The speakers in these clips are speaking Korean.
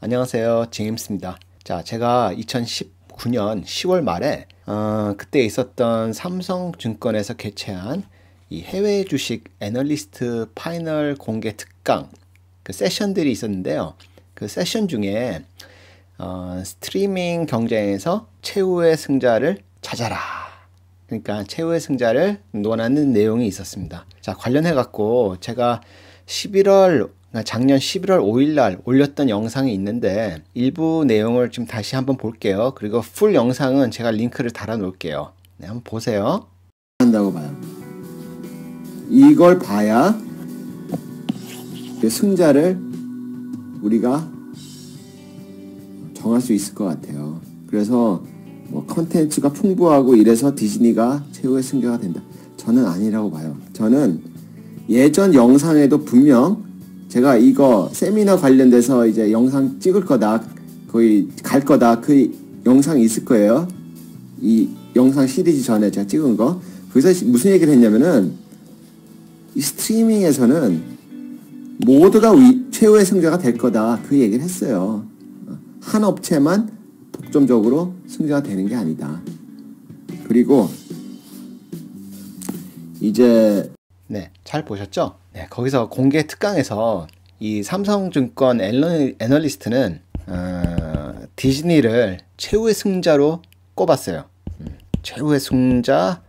안녕하세요. 제임스입니다. 자, 제가 2019년 10월 말에 어, 그때 있었던 삼성증권에서 개최한 이 해외 주식 애널리스트 파이널 공개 특강 그 세션들이 있었는데요. 그 세션 중에 어, 스트리밍 경쟁에서 최후의 승자를 찾아라. 그러니까 최후의 승자를 논하는 내용이 있었습니다. 자, 관련해 갖고 제가 11월 그러니까 작년 11월 5일 날 올렸던 영상이 있는데 일부 내용을 좀 다시 한번 볼게요. 그리고 풀 영상은 제가 링크를 달아 놓을게요. 네, 한번 보세요. 한다고 봐요. 이걸 봐야 그 승자를 우리가 정할 수 있을 것 같아요. 그래서 뭐 컨텐츠가 풍부하고 이래서 디즈니가 최후의 승자가 된다. 저는 아니라고 봐요. 저는 예전 영상에도 분명 제가 이거 세미나 관련돼서 이제 영상 찍을 거다 거의 갈 거다 그 영상이 있을 거예요. 이 영상 시리즈 전에 제가 찍은 거 거기서 무슨 얘기를 했냐면은 이 스트리밍에서는 모두가 위, 최후의 승자가 될 거다 그 얘기를 했어요. 한 업체만 독점적으로 승자가 되는 게 아니다. 그리고 이제 네, 잘 보셨죠? 네, 거기서 공개 특강에서 이 삼성증권 애널리스트는 어, 디즈니를 최후의 승자로 꼽았어요. 음, 최후의 승자라고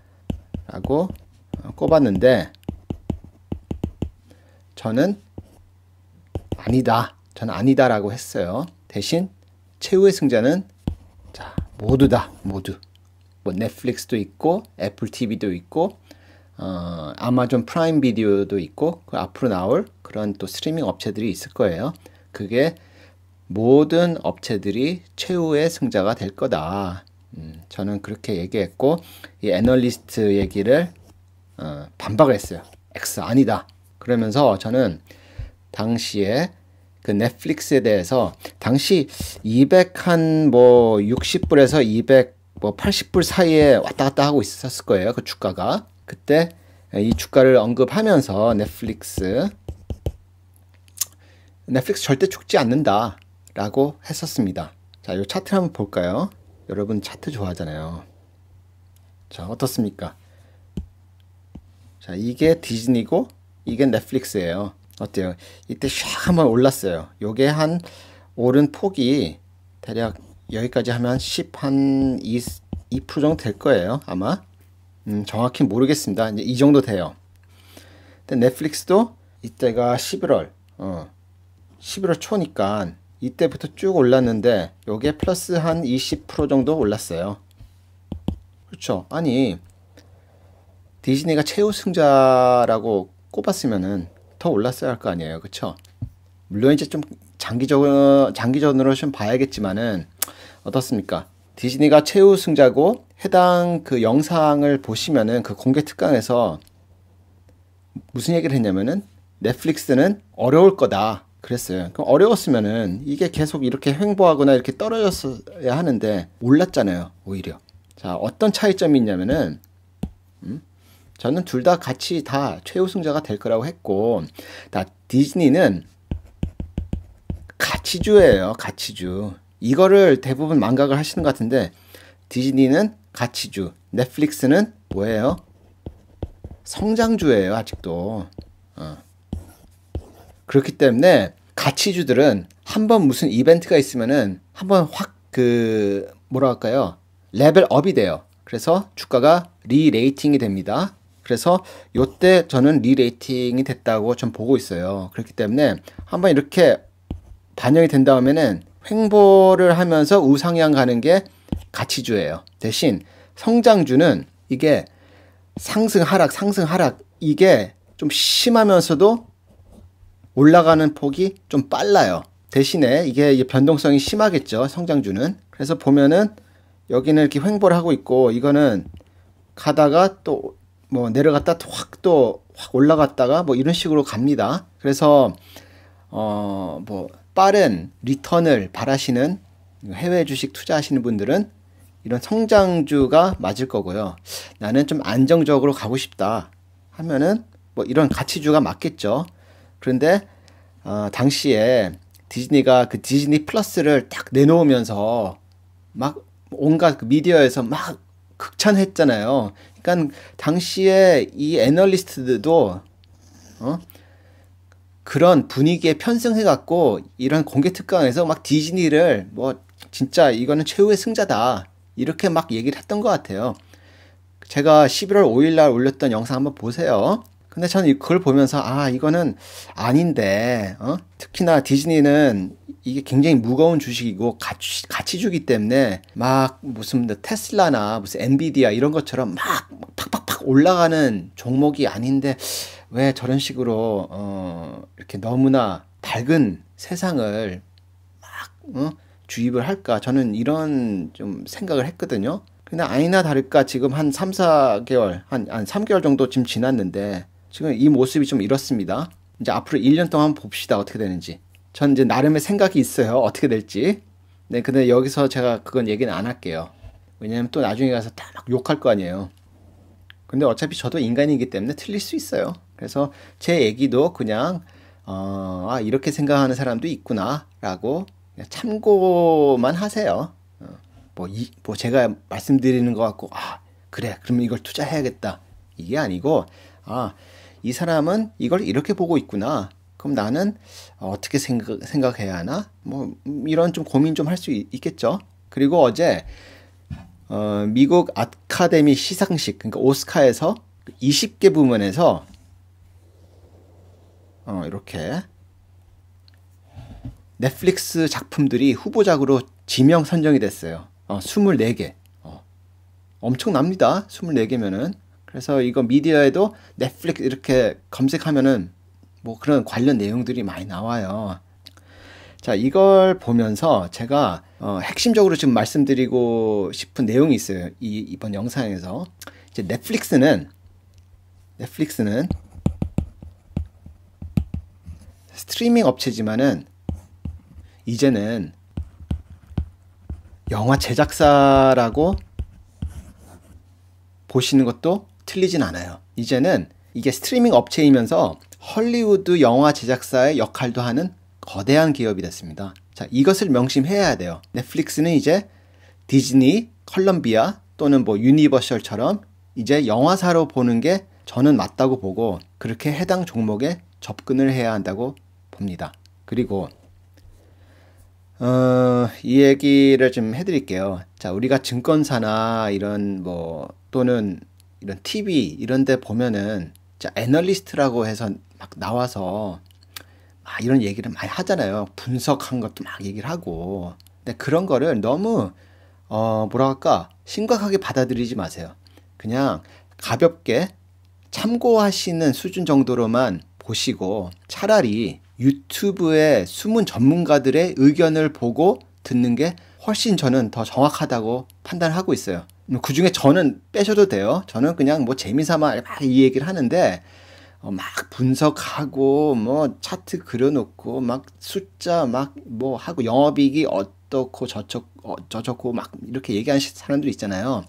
어, 꼽았는데 저는 아니다. 저는 아니다라고 했어요. 대신 최후의 승자는 자 모두다. 모두. 뭐 넷플릭스도 있고 애플 TV도 있고 어, 아마존 프라임 비디오도 있고 그 앞으로 나올 그런 또 스트리밍 업체들이 있을 거예요. 그게 모든 업체들이 최후의 승자가 될 거다. 음, 저는 그렇게 얘기했고 이 애널리스트 얘기를 어, 반박을 했어요. X 아니다. 그러면서 저는 당시에 그 넷플릭스에 대해서 당시 200 한 뭐 60불에서 200 뭐 80불 사이에 왔다 갔다 하고 있었을 거예요. 그 주가가. 그때 이 주가를 언급하면서 넷플릭스 넷플릭스 절대 죽지 않는다 라고 했었습니다. 자, 이 차트 한번 볼까요? 여러분 차트 좋아하잖아요. 자, 어떻습니까? 자, 이게 디즈니고 이게 넷플릭스예요. 어때요? 이때 샥 한번 올랐어요. 요게 한 오른 폭이 대략 여기까지 하면 10 한 2, 2% 정도 될 거예요. 아마. 음, 정확히 모르겠습니다. 이제 이 정도 돼요. 근데 넷플릭스도 이때가 11월, 어, 11월 초니까 이때부터 쭉 올랐는데 요게 플러스 한 20% 정도 올랐어요. 그렇죠. 아니 디즈니가 최우 승자라고 꼽았으면은 더 올랐어야 할 거 아니에요. 그렇죠? 물론 이제 좀 장기적으로 장기전으로 좀 봐야겠지만은 어떻습니까? 디즈니가 최우 승자고 해당 그 영상을 보시면은 그 공개 특강에서 무슨 얘기를 했냐면은 넷플릭스는 어려울 거다 그랬어요. 그럼 어려웠으면은 이게 계속 이렇게 횡보하거나 이렇게 떨어졌어야 하는데 올랐잖아요. 오히려. 자 어떤 차이점이 있냐면은 음? 저는 둘 다 같이 다 최우승자가 될 거라고 했고 다 디즈니는 가치주예요. 가치주. 이거를 대부분 망각을 하시는 것 같은데 디즈니는 가치주, 넷플릭스는 뭐예요? 성장주예요, 아직도. 어. 그렇기 때문에 가치주들은 한 번 무슨 이벤트가 있으면은 한 번 확 그 뭐라 할까요? 레벨 업이 돼요. 그래서 주가가 re-rating이 됩니다. 그래서 요때 저는 re-rating이 됐다고 좀 보고 있어요. 그렇기 때문에 한번 이렇게 반영이 된 다음에는 횡보를 하면서 우상향 가는 게 가치주예요. 대신 성장주는 이게 상승 하락 상승 하락 이게 좀 심하면서도 올라가는 폭이 좀 빨라요. 대신에 이게 변동성이 심하겠죠. 성장주는. 그래서 보면은 여기는 이렇게 횡보를 하고 있고 이거는 가다가 또 뭐 내려갔다 확 또 확 올라갔다가 뭐 이런 식으로 갑니다. 그래서 어 뭐 빠른 리턴을 바라시는 해외 주식 투자하시는 분들은 이런 성장주가 맞을 거고요. 나는 좀 안정적으로 가고 싶다 하면은 뭐 이런 가치주가 맞겠죠. 그런데 어, 당시에 디즈니가 그 디즈니 플러스를 딱 내놓으면서 막 온갖 그 미디어에서 막 극찬했잖아요. 그러니까 당시에 이 애널리스트들도 어? 그런 분위기에 편승해 갖고 이런 공개 특강에서 막 디즈니를 뭐 진짜 이거는 최후의 승자다 이렇게 막 얘기를 했던 것 같아요. 제가 11월 5일 날 올렸던 영상 한번 보세요. 근데 저는 그걸 보면서 아 이거는 아닌데 어? 특히나 디즈니는 이게 굉장히 무거운 주식이고 가치, 가치주기 때문에 막 무슨 뭐 테슬라나 무슨 엔비디아 이런 것처럼 막 팍팍팍 올라가는 종목이 아닌데 왜 저런 식으로 어 이렇게 너무나 밝은 세상을 막 어? 주입을 할까 저는 이런 좀 생각을 했거든요. 근데 아니나 다를까 지금 한 3, 4개월 한, 한 3개월 정도 지금 지났는데 지금 이 모습이 좀 이렇습니다. 이제 앞으로 1년 동안 봅시다. 어떻게 되는지. 전 이제 나름의 생각이 있어요. 어떻게 될지. 네, 근데 여기서 제가 그건 얘기는 안 할게요. 왜냐면 또 나중에 가서 다 막 욕할 거 아니에요. 근데 어차피 저도 인간이기 때문에 틀릴 수 있어요. 그래서 제 얘기도 그냥, 어, 아, 이렇게 생각하는 사람도 있구나. 라고 참고만 하세요. 어, 뭐, 이, 뭐 제가 말씀드리는 것 같고, 아, 그래. 그러면 이걸 투자해야겠다. 이게 아니고, 아, 이 사람은 이걸 이렇게 보고 있구나. 그럼 나는 어떻게 생각, 생각해야 하나? 뭐, 이런 좀 고민 좀 할 수 있겠죠. 그리고 어제, 어, 미국 아카데미 시상식, 그러니까 오스카에서 20개 부문에서, 어, 이렇게, 넷플릭스 작품들이 후보작으로 지명 선정이 됐어요. 어, 24개. 어, 엄청납니다. 24개면은. 그래서 이거 미디어에도 넷플릭스 이렇게 검색하면은 뭐 그런 관련 내용들이 많이 나와요. 자, 이걸 보면서 제가 어, 핵심적으로 지금 말씀드리고 싶은 내용이 있어요. 이 이번 영상에서 이제 넷플릭스는 넷플릭스는 스트리밍 업체지만은 이제는 영화 제작사라고 보시는 것도 틀리진 않아요. 이제는 이게 스트리밍 업체이면서 헐리우드 영화 제작사의 역할도 하는 거대한 기업이 됐습니다. 자, 이것을 명심해야 돼요. 넷플릭스는 이제 디즈니, 컬럼비아 또는 뭐 유니버셜처럼 이제 영화사로 보는 게 저는 맞다고 보고 그렇게 해당 종목에 접근을 해야 한다고 봅니다. 그리고 어, 이 얘기를 좀 해드릴게요. 자, 우리가 증권사나 이런 뭐 또는 이런 TV 이런 데 보면은 자, 애널리스트라고 해서 막 나와서 막 이런 얘기를 많이 하잖아요. 분석한 것도 막 얘기를 하고. 근데 그런 거를 너무 어, 뭐라 할까? 심각하게 받아들이지 마세요. 그냥 가볍게 참고하시는 수준 정도로만 보시고 차라리 유튜브의 숨은 전문가들의 의견을 보고 듣는 게 훨씬 저는 더 정확하다고 판단하고 있어요. 그 중에 저는 빼셔도 돼요. 저는 그냥 뭐 재미삼아 막 이 얘기를 하는데 어, 막 분석하고 뭐 차트 그려놓고 막 숫자 막 뭐 하고 영업이익이 어떻고 저쪽 어, 저쪽고 막 이렇게 얘기하는 사람들 있잖아요.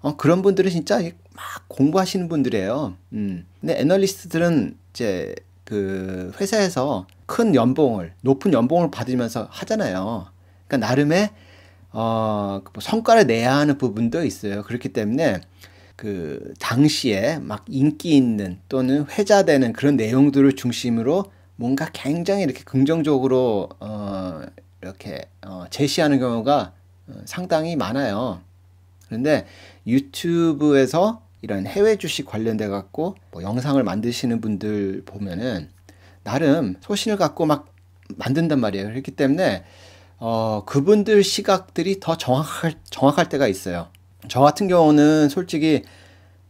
어, 그런 분들은 진짜 막 공부하시는 분들이에요. 음. 근데 애널리스트들은 이제 그 회사에서 큰 연봉을 높은 연봉을 받으면서 하잖아요. 그러니까 나름의 어, 그뭐 성과를 내야 하는 부분도 있어요. 그렇기 때문에 그 당시에 막 인기 있는 또는 회자되는 그런 내용들을 중심으로 뭔가 굉장히 이렇게 긍정적으로 어, 이렇게 어, 제시하는 경우가 어, 상당히 많아요. 그런데 유튜브에서 이런 해외 주식 관련돼 갖고 뭐 영상을 만드시는 분들 보면은 나름 소신을 갖고 막 만든단 말이에요. 그렇기 때문에 어, 그분들 시각들이 더 정확할, 정확할 때가 있어요. 저 같은 경우는 솔직히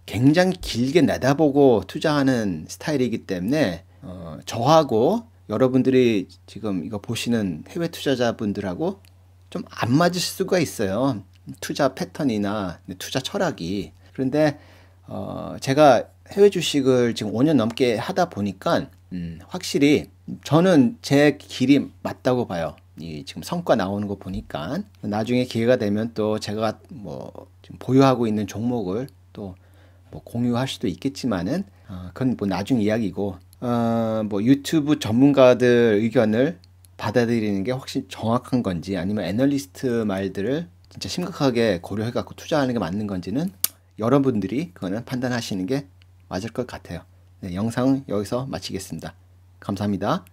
굉장히 길게 내다보고 투자하는 스타일이기 때문에 어, 저하고 여러분들이 지금 이거 보시는 해외 투자자분들하고 좀 안 맞을 수가 있어요. 투자 패턴이나 투자 철학이. 그런데 어, 제가 해외 주식을 지금 5년 넘게 하다 보니까 음, 확실히 저는 제 길이 맞다고 봐요. 이 지금 성과 나오는 거 보니까 나중에 기회가 되면 또 제가 뭐 지금 보유하고 있는 종목을 또 뭐 공유할 수도 있겠지만은 어, 그건 뭐 나중 이야기고 어, 뭐 유튜브 전문가들 의견을 받아들이는 게 확실히 정확한 건지 아니면 애널리스트 말들을 진짜 심각하게 고려해 갖고 투자하는 게 맞는 건지는 여러분들이 그거는 판단하시는 게 맞을 것 같아요. 네, 영상은 여기서 마치겠습니다. 감사합니다.